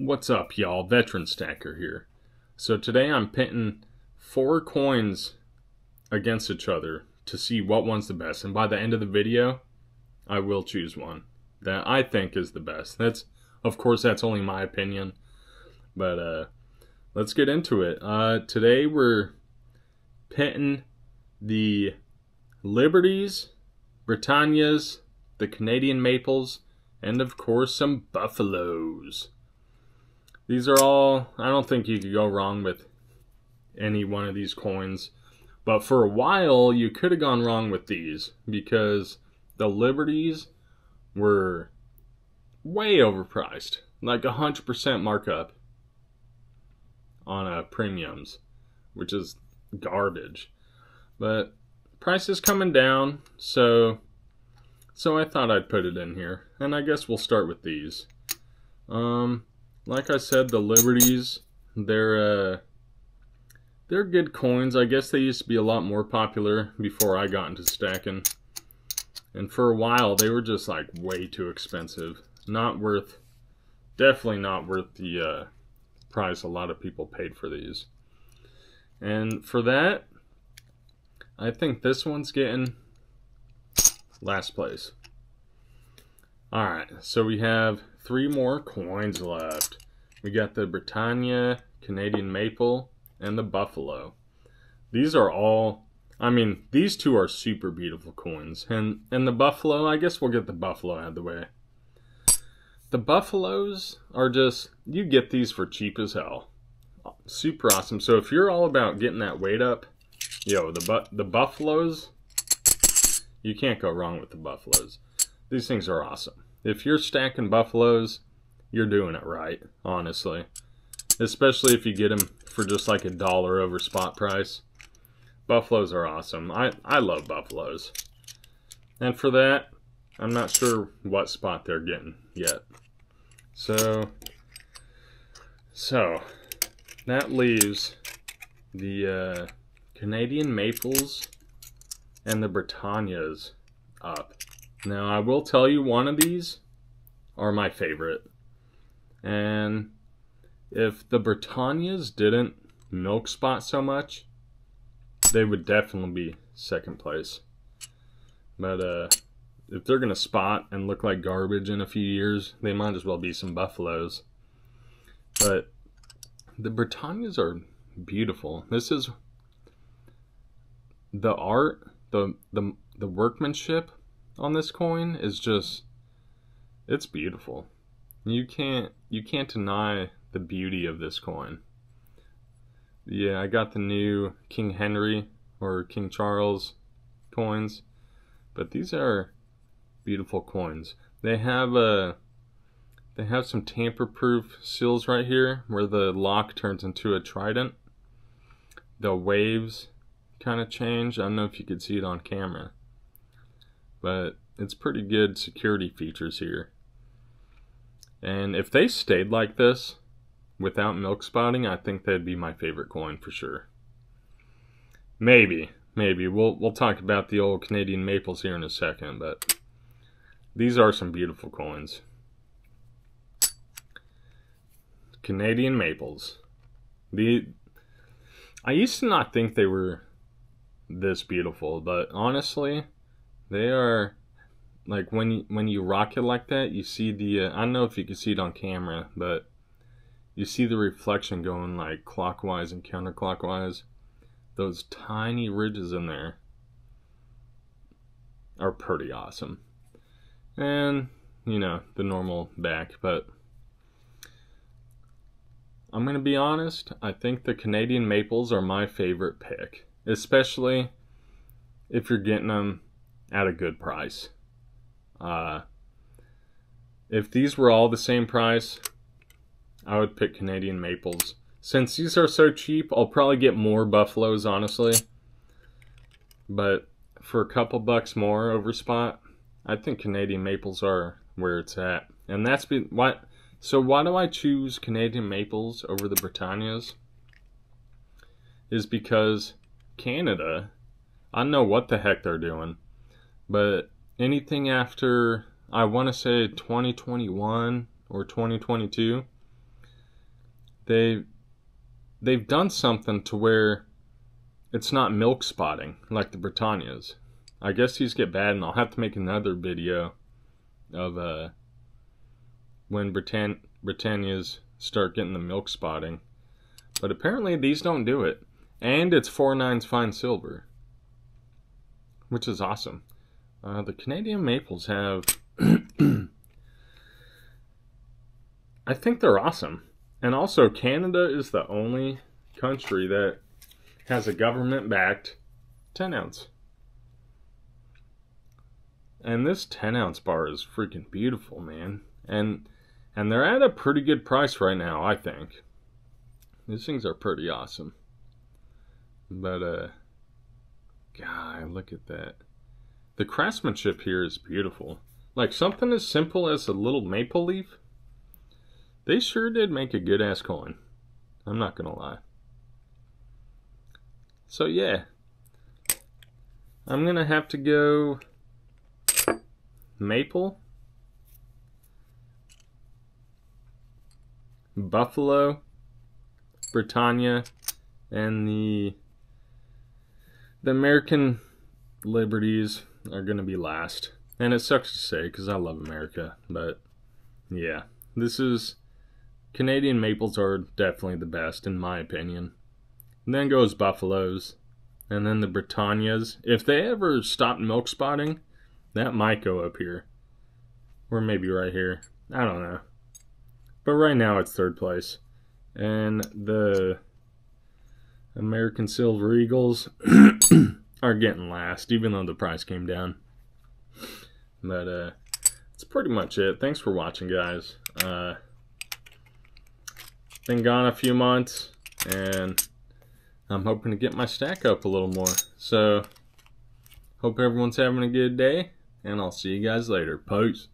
What's up, y'all? Veteran Stacker here. So today I'm pitting four coins against each other to see what one's the best. And by the end of the video, I will choose one that I think is the best. That's, of course, that's only my opinion. But uh, let's get into it. Uh, today we're pitting the Liberties, Britannias, the Canadian Maples, and of course some Buffaloes. These are all, I don't think you could go wrong with any one of these coins. But for a while, you could have gone wrong with these because the Liberties were way overpriced, like 100% markup on uh, premiums, which is garbage. But price is coming down, so so I thought I'd put it in here. And I guess we'll start with these. Um, like I said, the Liberties, they're uh, they're good coins. I guess they used to be a lot more popular before I got into stacking. And for a while, they were just like way too expensive. Not worth, definitely not worth the uh, price a lot of people paid for these. And for that, I think this one's getting last place. Alright, so we have three more coins left. We got the Britannia, Canadian Maple, and the Buffalo. These are all, I mean, these two are super beautiful coins. And, and the Buffalo, I guess we'll get the Buffalo out of the way. The Buffaloes are just, you get these for cheap as hell. Super awesome. So if you're all about getting that weight up, yo, the, bu the Buffaloes, you can't go wrong with the Buffaloes. These things are awesome. If you're stacking buffaloes, you're doing it right, honestly. Especially if you get them for just like a dollar over spot price. Buffaloes are awesome. I, I love buffaloes. And for that, I'm not sure what spot they're getting yet. So, so that leaves the uh, Canadian Maples and the Britannias up. Now, I will tell you one of these are my favorite. And if the Britannias didn't milk spot so much, they would definitely be second place. But uh, if they're going to spot and look like garbage in a few years, they might as well be some buffaloes. But the Britannias are beautiful. This is the art, the the the workmanship on this coin is just it's beautiful. You can't you can't deny the beauty of this coin. Yeah, I got the new King Henry or King Charles coins, but these are beautiful coins. They have a they have some tamper-proof seals right here where the lock turns into a trident. The waves kind of change. I don't know if you could see it on camera but it's pretty good security features here. And if they stayed like this without milk spotting, I think they'd be my favorite coin for sure. Maybe, maybe we'll we'll talk about the old Canadian maples here in a second, but these are some beautiful coins. Canadian maples. The I used to not think they were this beautiful, but honestly, they are like when you, when you rock it like that, you see the uh, I don't know if you can see it on camera, but you see the reflection going like clockwise and counterclockwise. Those tiny ridges in there are pretty awesome. And, you know, the normal back, but I'm going to be honest, I think the Canadian Maples are my favorite pick, especially if you're getting them at a good price. Uh, if these were all the same price, I would pick Canadian Maples. Since these are so cheap, I'll probably get more Buffaloes, honestly. But for a couple bucks more over spot, I think Canadian Maples are where it's at. And that's been why. So why do I choose Canadian Maples over the Britannias? Is because Canada, I don't know what the heck they're doing but anything after, I want to say 2021 or 2022, they they've done something to where it's not milk spotting like the Britannias. I guess these get bad, and I'll have to make another video of uh, when Britann- Britannias start getting the milk spotting. But apparently these don't do it. And it's 4 nines fine silver, which is awesome. Uh, the Canadian maples have. I think they're awesome. And also, Canada is the only country that has a government backed 10 ounce. And this 10 ounce bar is freaking beautiful, man. And and they're at a pretty good price right now, I think. These things are pretty awesome. But uh God, look at that. The craftsmanship here is beautiful. Like something as simple as a little maple leaf. They sure did make a good ass coin. I'm not gonna lie. So yeah. I'm gonna have to go maple, buffalo, Britannia, and the the American liberties are going to be last. And it sucks to say because I love America, but yeah, this is Canadian maples are definitely the best in my opinion. And then goes buffaloes, and then the Britannias. If they ever stop milk spotting, that might go up here, or maybe right here. I don't know. But right now it's third place, and the American Silver Eagles are getting last, even though the price came down. But uh, that's pretty much it. Thanks for watching, guys. Uh, been gone a few months, and I'm hoping to get my stack up a little more. So, hope everyone's having a good day, and I'll see you guys later. Peace.